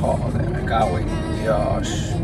Joder, me cago en Dios.